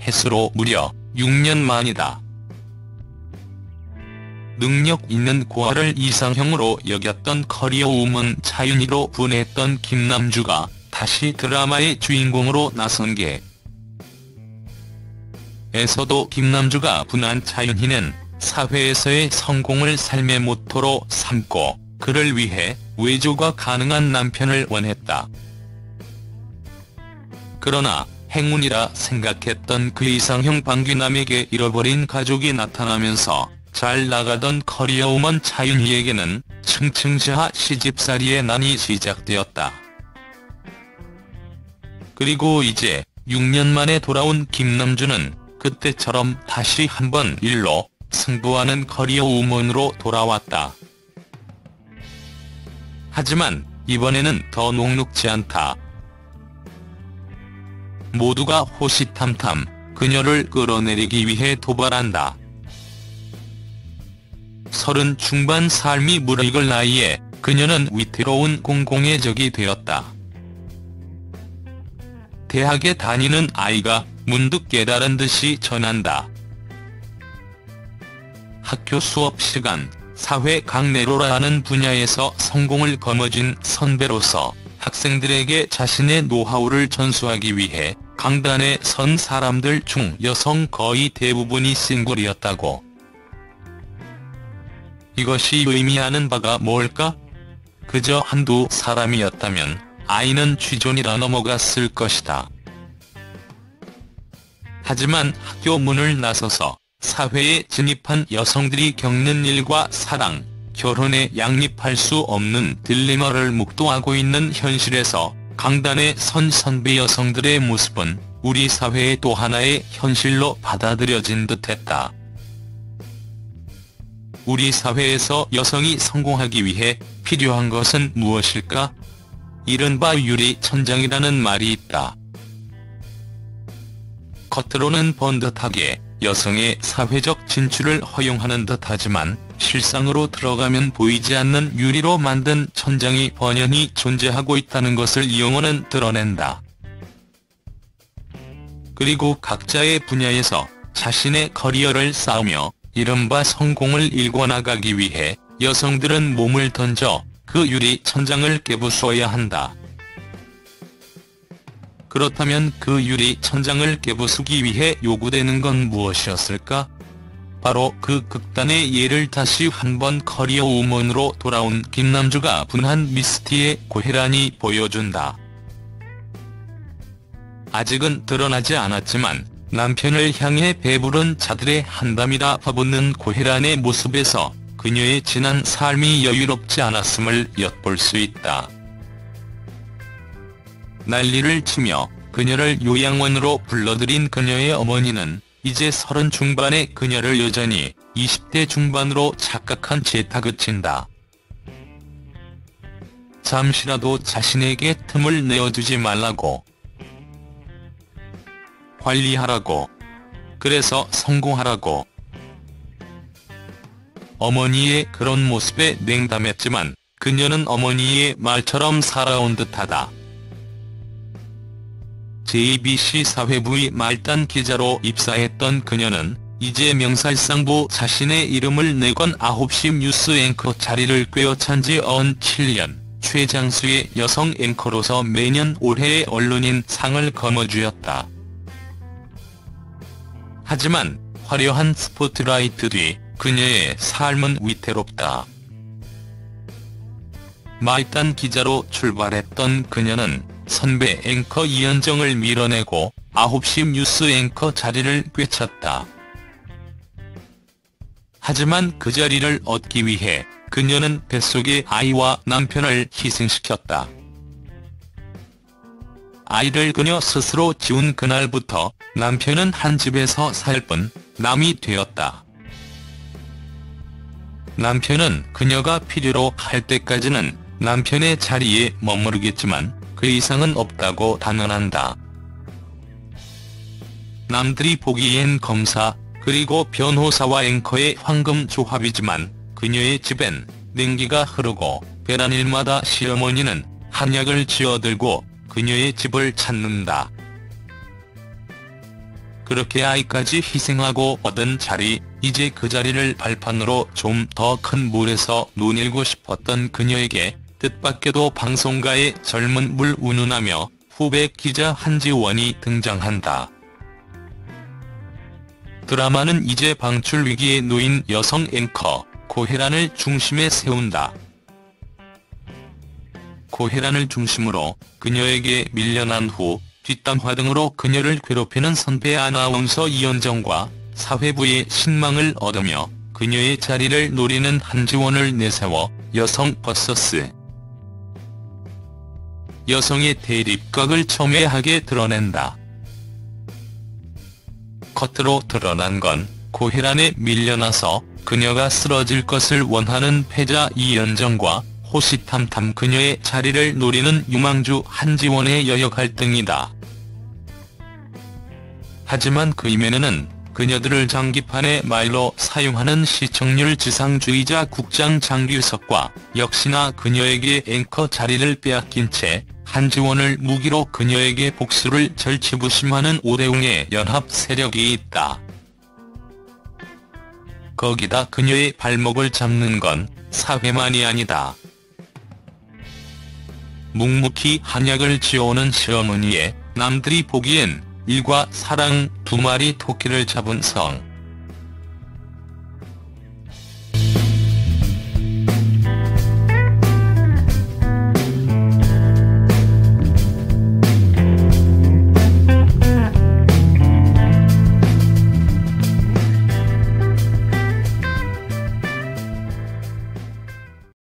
햇수로 무려 6년 만이다. 능력 있는 고아를 이상형으로 여겼던 커리어 우먼 차윤희로 분했던 김남주가 다시 드라마의 주인공으로 나선 게 에서도 김남주가 분한 차윤희는 사회에서의 성공을 삶의 모토로 삼고 그를 위해 외조가 가능한 남편을 원했다. 그러나 행운이라 생각했던 그 이상형 방귀남에게 잃어버린 가족이 나타나면서 잘 나가던 커리어우먼 차윤희에게는 층층지하 시집살이의 난이 시작되었다. 그리고 이제 6년 만에 돌아온 김남주는 그때처럼 다시 한번 일로 승부하는 커리어 우먼으로 돌아왔다. 하지만 이번에는 더 녹록지 않다. 모두가 호시탐탐 그녀를 끌어내리기 위해 도발한다. 서른 중반 삶이 무르익을 나이에 그녀는 위태로운 공공의 적이 되었다. 대학에 다니는 아이가 문득 깨달은 듯이 전한다. 학교 수업 시간, 사회 강내로라 하는 분야에서 성공을 거머쥔 선배로서 학생들에게 자신의 노하우를 전수하기 위해 강단에 선 사람들 중 여성 거의 대부분이 싱글이었다고. 이것이 의미하는 바가 뭘까? 그저 한두 사람이었다면 아이는 취존이라 넘어갔을 것이다. 하지만 학교 문을 나서서 사회에 진입한 여성들이 겪는 일과 사랑, 결혼에 양립할 수 없는 딜레마를 묵도하고 있는 현실에서 강단에 선 선배 여성들의 모습은 우리 사회의 또 하나의 현실로 받아들여진 듯했다. 우리 사회에서 여성이 성공하기 위해 필요한 것은 무엇일까? 이른바 유리천장이라는 말이 있다. 겉으로는 번듯하게 여성의 사회적 진출을 허용하는 듯하지만 실상으로 들어가면 보이지 않는 유리로 만든 천장이 번연히 존재하고 있다는 것을 이용어는 드러낸다. 그리고 각자의 분야에서 자신의 커리어를 쌓으며 이른바 성공을 일궈나가기 위해 여성들은 몸을 던져 그 유리 천장을 깨부숴야 한다. 그렇다면 그 유리 천장을 깨부수기 위해 요구되는 건 무엇이었을까? 바로 그 극단의 예를 다시 한번 커리어 우먼으로 돌아온 김남주가 분한 미스티의 고혜란이 보여준다. 아직은 드러나지 않았지만 남편을 향해 배부른 자들의 한담이라 퍼붓는 고혜란의 모습에서 그녀의 지난 삶이 여유롭지 않았음을 엿볼 수 있다. 난리를 치며 그녀를 요양원으로 불러들인 그녀의 어머니는 이제 서른 중반의 그녀를 여전히 20대 중반으로 착각한 채 다그친다. 잠시라도 자신에게 틈을 내어주지 말라고. 관리하라고. 그래서 성공하라고. 어머니의 그런 모습에 냉담했지만 그녀는 어머니의 말처럼 살아온 듯하다. JBC 사회부의 말단 기자로 입사했던 그녀는 이제 명살상부 자신의 이름을 내건 9시 뉴스 앵커 자리를 꿰어찬 지 언 7년, 최장수의 여성 앵커로서 매년 올해의 언론인 상을 거머쥐었다. 하지만 화려한 스포트라이트 뒤 그녀의 삶은 위태롭다. 말단 기자로 출발했던 그녀는 선배 앵커 이현정을 밀어내고 9시 뉴스 앵커 자리를 꿰찼다. 하지만 그 자리를 얻기 위해 그녀는 뱃속의 아이와 남편을 희생시켰다. 아이를 그녀 스스로 지운 그날부터 남편은 한 집에서 살 뿐 남이 되었다. 남편은 그녀가 필요로 할 때까지는 남편의 자리에 머무르겠지만 그 이상은 없다고 단언한다. 남들이 보기엔 검사, 그리고 변호사와 앵커의 황금 조합이지만 그녀의 집엔 냉기가 흐르고 배란 일마다 시어머니는 한약을 쥐어들고 그녀의 집을 찾는다. 그렇게 아이까지 희생하고 얻은 자리, 이제 그 자리를 발판으로 좀 더 큰 물에서 논일고 싶었던 그녀에게 뜻밖에도 방송가의 젊은 물 운운하며 후배 기자 한지원이 등장한다. 드라마는 이제 방출 위기에 놓인 여성 앵커 고혜란을 중심에 세운다. 고혜란을 중심으로 그녀에게 밀려난 후 뒷담화 등으로 그녀를 괴롭히는 선배 아나운서 이현정과 사회부의 신망을 얻으며 그녀의 자리를 노리는 한지원을 내세워 여성 versus 여성의 대립각을 첨예하게 드러낸다. 겉으로 드러난 건 고혜란에 밀려나서 그녀가 쓰러질 것을 원하는 패자 이연정과 호시탐탐 그녀의 자리를 노리는 유망주 한지원의 여여 갈등이다. 하지만 그 이면에는 그녀들을 장기판의 말로 사용하는 시청률 지상주의자 국장 장규석과 역시나 그녀에게 앵커 자리를 빼앗긴 채 한지원을 무기로 그녀에게 복수를 절치부심하는 오대웅의 연합 세력이 있다. 거기다 그녀의 발목을 잡는 건 사회만이 아니다. 묵묵히 한약을 지어오는 시어머니에 남들이 보기엔 일과 사랑 두 마리 토끼를 잡은 성.